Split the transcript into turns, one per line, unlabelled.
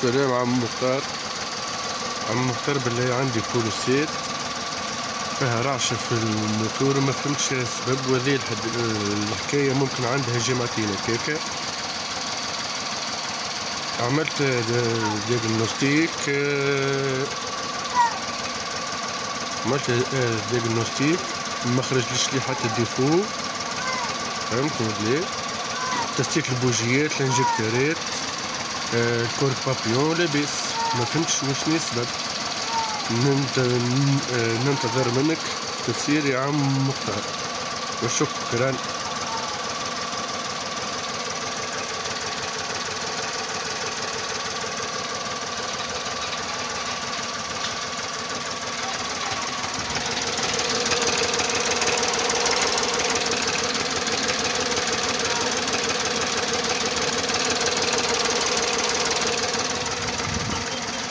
سلام عم مختار. عم مختار بالله عندي بولوسيت فيها رعشة في الموتور ما فهمتش السبب وهذه الحكاية ممكن عندها جمعتين هكاكا. عملت ديagnostic عملت ديagnostic ما خرجليش لي حتى ديفو فهمت؟ ولا تستيك البوجيات الانجكتورات الكور بابيون لاباس. ما فهمتش واش السبب ننتظر منك تفسير يا عم مختار وشكرا.